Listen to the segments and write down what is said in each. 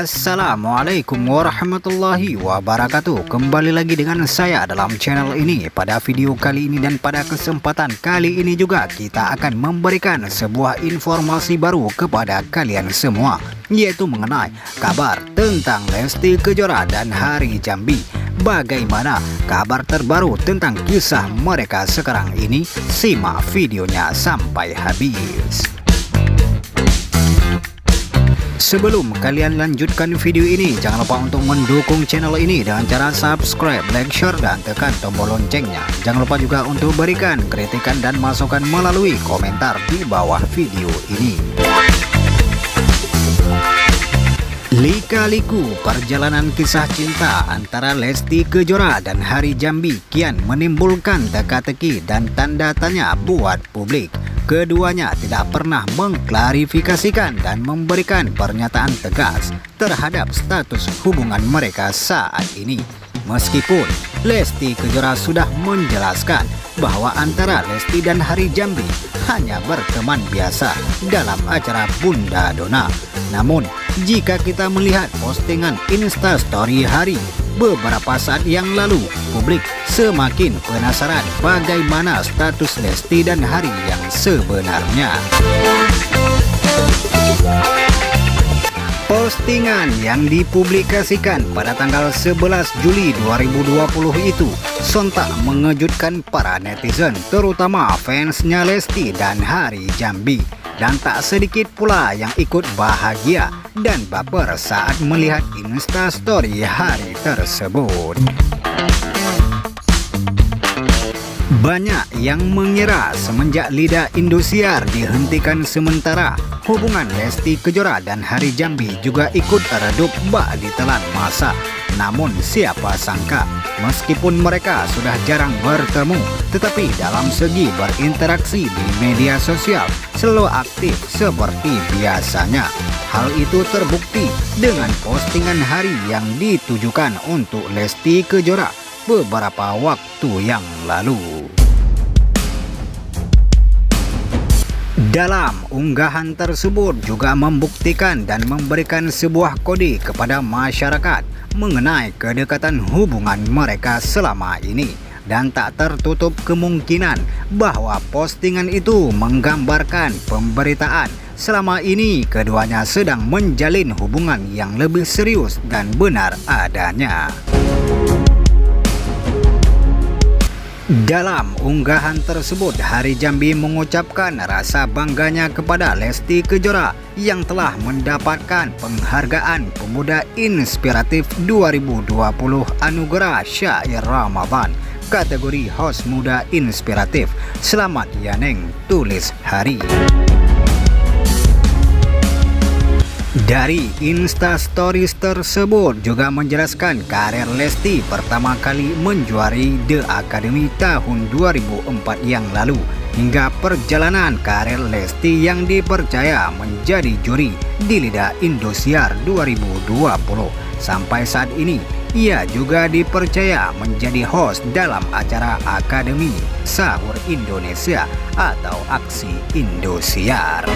Assalamualaikum warahmatullahi wabarakatuh. Kembali lagi dengan saya dalam channel ini. Pada video kali ini dan pada kesempatan kali ini juga Kita akan memberikan sebuah informasi baru kepada kalian semua Yaitu mengenai kabar tentang Lesti Kejora dan Hari Jambi. Bagaimana kabar terbaru tentang kisah mereka sekarang ini? Simak videonya sampai habis Sebelum kalian lanjutkan video ini, jangan lupa untuk mendukung channel ini dengan cara subscribe, like, share, dan tekan tombol loncengnya. Jangan lupa juga untuk berikan kritikan dan masukan melalui komentar di bawah video ini. Lika-liku perjalanan kisah cinta antara Lesti Kejora dan Hari Jambi kian menimbulkan teka-teki dan tanda tanya buat publik. Keduanya tidak pernah mengklarifikasikan dan memberikan pernyataan tegas terhadap status hubungan mereka saat ini. Meskipun Lesti Kejora sudah menjelaskan bahwa antara Lesti dan Hari Jambi hanya berteman biasa dalam acara Bunda Dona. Namun, jika kita melihat postingan Instastory Hari beberapa saat yang lalu, publik semakin penasaran bagaimana status Lesti dan Hari yang sebenarnya. Postingan yang dipublikasikan pada tanggal 11 Juli 2020 itu sontak mengejutkan para netizen terutama fansnya Lesti dan Hari Jambi dan tak sedikit pula yang ikut bahagia dan baper saat melihat instastory hari tersebut. Banyak yang mengira semenjak lidah Indosiar dihentikan sementara, hubungan Lesti Kejora dan Hari Jambi juga ikut redup bak ditelan masa. Namun siapa sangka, meskipun mereka sudah jarang bertemu, tetapi dalam segi berinteraksi di media sosial selalu aktif seperti biasanya. Hal itu terbukti dengan postingan hari yang ditujukan untuk Lesti Kejora beberapa waktu yang lalu. Dalam unggahan tersebut juga membuktikan dan memberikan sebuah kode kepada masyarakat mengenai kedekatan hubungan mereka selama ini dan tak tertutup kemungkinan bahwa postingan itu menggambarkan pemberitaan selama ini keduanya sedang menjalin hubungan yang lebih serius dan benar adanya. Dalam unggahan tersebut, Hari Jambi mengucapkan rasa bangganya kepada Lesti Kejora yang telah mendapatkan penghargaan Pemuda Inspiratif 2020 Anugerah Syair Ramadan kategori host muda inspiratif. Selamat Yaneng, tulis Hari. Dari Insta Stories tersebut juga menjelaskan karir Lesti pertama kali menjuari The Academy tahun 2004 yang lalu hingga perjalanan karir Lesti yang dipercaya menjadi juri di Lidah Indosiar 2020. Sampai saat ini, ia juga dipercaya menjadi host dalam acara Akademi Sahur Indonesia atau Aksi Indosiar.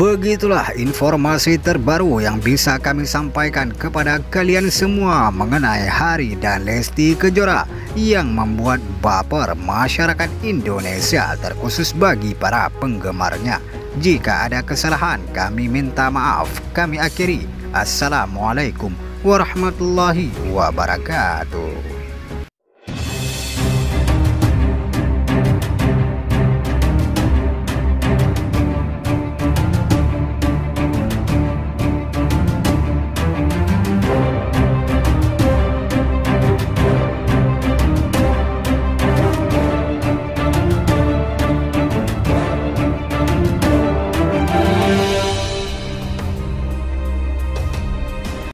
Begitulah informasi terbaru yang bisa kami sampaikan kepada kalian semua mengenai Hari dan Lesti Kejora yang membuat baper masyarakat Indonesia terkhusus bagi para penggemarnya. Jika ada kesalahan kami minta maaf. Kami akhiri. Assalamualaikum warahmatullahi wabarakatuh.